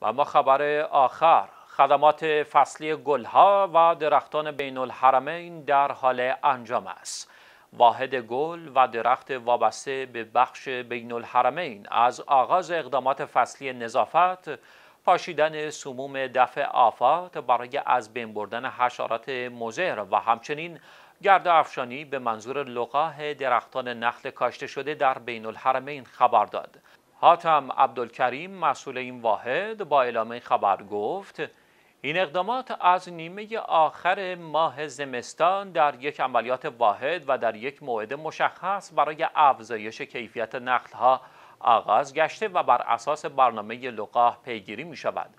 و اما خبر آخر خدمات فصلی گلها و درختان بین الحرمین در حال انجام است واحد گل و درخت وابسته به بخش بین الحرمین از آغاز اقدامات فصلی نظافت پاشیدن سموم دفع آفات برای از بین بردن حشرات مزر و همچنین گرد افشانی به منظور لقاه درختان نخل کاشته شده در بین الحرمین خبر داد. حاتم عبدالکریم مسئول این واحد با اعلام خبر گفت این اقدامات از نیمه آخر ماه زمستان در یک عملیات واحد و در یک موعد مشخص برای افزایش کیفیت نخلها آغاز گشته و بر اساس برنامه لقاه پیگیری می شود.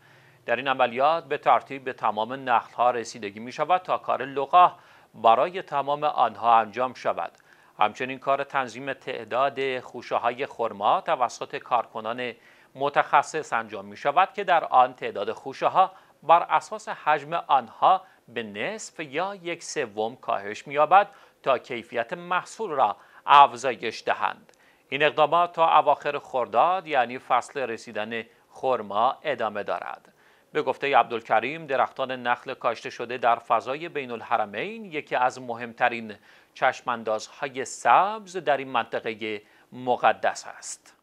در این عملیات به ترتیب به تمام نخلها رسیدگی می شود تا کار لقاه برای تمام آنها انجام شود. همچنین کار تنظیم تعداد خوشه های خرما توسط کارکنان متخصص انجام می شود که در آن تعداد خوشه ها بر اساس حجم آنها به نصف یا یک سوم کاهش می‌یابد تا کیفیت محصول را افزایش دهند. این اقدامات تا اواخر خرداد یعنی فصل رسیدن خرما ادامه دارد. به گفته عبدالکریم درختان نخل کاشته شده در فضای بین الحرمین یکی از مهمترین چشماندازهای سبز در این منطقه مقدس است.